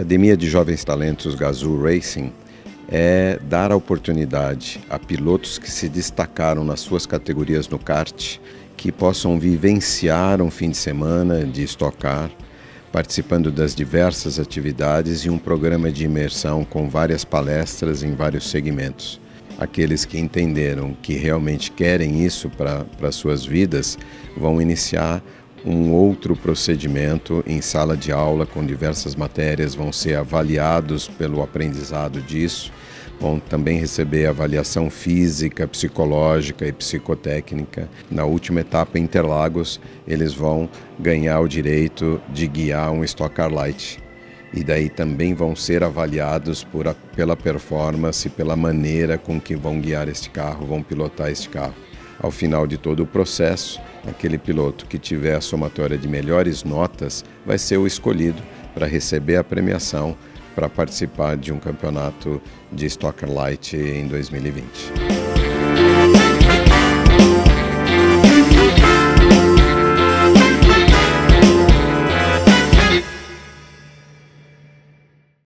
Academia de Jovens Talentos Gazoo Racing é dar a oportunidade a pilotos que se destacaram nas suas categorias no kart que possam vivenciar um fim de semana de estocar, participando das diversas atividades e um programa de imersão com várias palestras em vários segmentos. Aqueles que entenderam que realmente querem isso para suas vidas vão iniciar um outro procedimento em sala de aula com diversas matérias, vão ser avaliados pelo aprendizado disso, vão também receber avaliação física, psicológica e psicotécnica. Na última etapa, Interlagos, eles vão ganhar o direito de guiar um Stock Car Light. E daí também vão ser avaliados por a, pela performance, pela maneira com que vão guiar este carro, vão pilotar este carro. Ao final de todo o processo, aquele piloto que tiver a somatória de melhores notas vai ser o escolhido para receber a premiação para participar de um campeonato de Stock Light em 2020.